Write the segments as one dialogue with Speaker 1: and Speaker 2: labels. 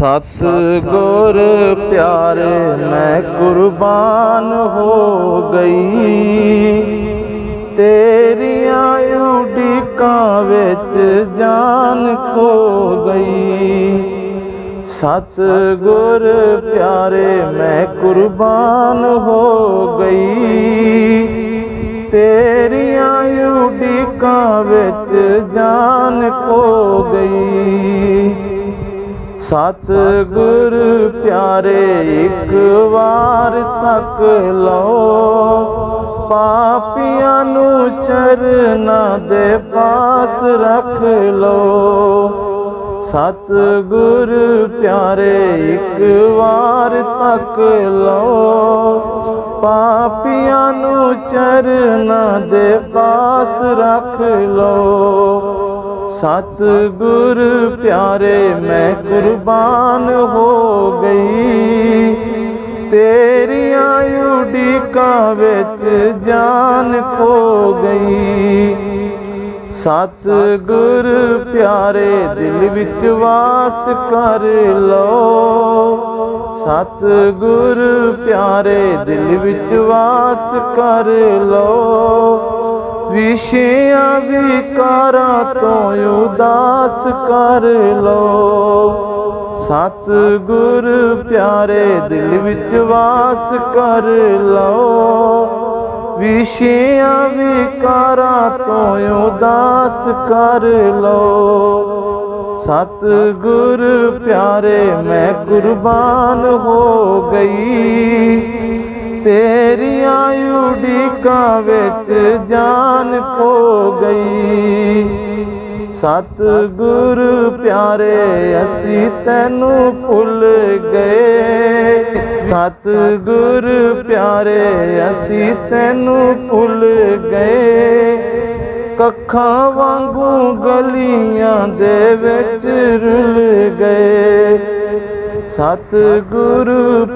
Speaker 1: ਸਤ ਗੁਰ ਪਿਆਰੇ, ਮੈਂ ਕੁਰਬਾਨ ਹੋ ਗਈ। ਤੇਰੀਆਂ ਉਡੀਕਾਂ ਵਿੱਚ ਜਾਨ ਖੋ ਗਈ। ਸਤ ਗੁਰ ਪਿਆਰੇ, ਮੈਂ ਕੁਰਬਾਨ ਹੋ ਗਈ। ਤੇਰੀਆਂ ਉਡੀਕਾਂ ਵਿੱਚ ਜਾਨ ਖੋ ਗਈ। ਸਤਗੁਰ ਪਿਆਰੇ, ਇੱਕ ਵਾਰ ਤੱਕ ਲਓ। ਪਾਪੀਆਂ ਨੂੰ ਚਰਨਾਂ ਦੇ ਪਾਸ ਰੱਖ ਲਓ। ਸਤਿਗੁਰ ਪਿਆਰੇ, ਇੱਕ ਵਾਰ ਤੱਕ ਲਓ। ਪਾਪੀਆਂ ਨੂੰ ਚਰਨਾਂ ਦੇ ਪਾਸ ਰੱਖ ਲਓ। ਸਤਗੁਰ ਪਿਆਰੇ, ਮੈਂ ਕੁਰਬਾਨ ਹੋ ਗਈ। ਤੇਰੀਆਂ ਉਡੀਕਾਂ ਵਿੱਚ ਜਾਨ ਖੋ ਗਈ। ਸਤਗੁਰ ਪਿਆਰੇ, ਦਿਲ ਵਿੱਚ ਵਾਸ ਕਰ ਲਓ। ਸਤਗੁਰ ਪਿਆਰੇ, ਦਿਲ ਵਿੱਚ ਵਾਸ ਕਰ ਲਓ। ਵਿਸ਼ਿਆਂ ਵਿਕਾਰਾਂ ਤੋਂ ਉਦਾਸ ਕਰ ਲਓ। ਸਤ ਗੁਰ ਪਿਆਰੇ ਦਿਲ ਵਿੱਚ ਵਾਸ ਕਰ ਲਓ। ਵਿਸ਼ਿਆਂ ਵਿਕਾਰਾਂ ਤੋਂ ਉਦਾਸ ਕਰ ਲਓ। ਸਤ ਗੁਰ ਪਿਆਰੇ, ਮੈਂ ਕੁਰਬਾਨ ਹੋ ਗਈ। ਤੇਰੀਆਂ ਉਡੀਕਾਂ ਵਿੱਚ ਜਾਨ ਖੋ ਗਈ। ਸਤ ਗੁਰ ਪਿਆਰੇ, ਅਸੀਂ ਤੈਨੂੰ ਭੁੱਲ ਗਏ। ਸਤ ਗੁਰ ਪਿਆਰੇ, ਅਸੀਂ ਤੈਨੂੰ ਭੁੱਲ ਗਏ। ਕੱਖਾਂ ਵਾਂਗੂ ਗਲੀਆਂ ਦੇ ਵਿੱਚ ਸਤ ਗੁਰ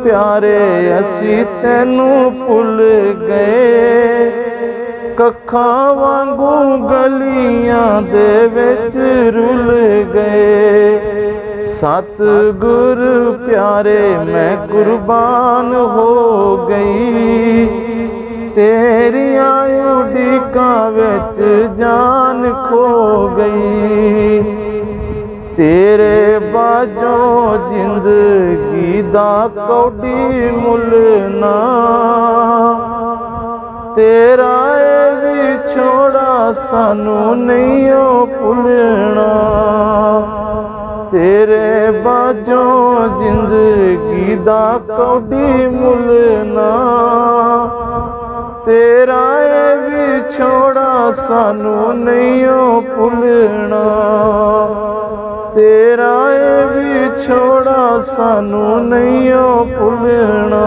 Speaker 1: ਪਿਆਰੇ, ਅਸੀਂ ਤੈਨੂੰ ਭੁੱਲ ਗਏ। ਕੱਖਾਂ ਵਾਂਗੂ ਗਲੀਆਂ ਦੇ ਵਿੱਚ ਰੁਲ ਗਏ। ਸਤ ਗੁਰ ਪਿਆਰੇ, ਮੈਂ ਕੁਰਬਾਨ ਹੋ ਗਈ। ਤੇਰੀਆਂ ਉਡੀਕਾਂ ਵਿੱਚ ਜਾਨ ਖੋ ਗਈ। ਤੇਰੇ ਬਾਝੋਂ ਜ਼ਿੰਦਗੀ ਦਾ ਕੌਡੀ ਮੁੱਲ ਨਾ। ਤੇਰਾ ਇਹ ਵਿਛੋੜਾ ਸਾਨੂੰ ਨਹੀਂ ਭੁੱਲਣਾ। ਤੇਰੇ ਬਾਝੋਂ ਜ਼ਿੰਦਗੀ ਦਾ ਕੌਡੀ ਮੁੱਲ ਨਾ। ਤੇਰਾ ਇਹ ਵਿਛੋੜਾ ਸਾਨੂੰ ਨਹੀਂ ਭੁੱਲਣਾ। ਤੇਰਾ ਇਹ ਵਿਛੋੜਾ ਸਾਨੂੰ ਨਹੀਂ ਓ ਭੁੱਲਣਾ।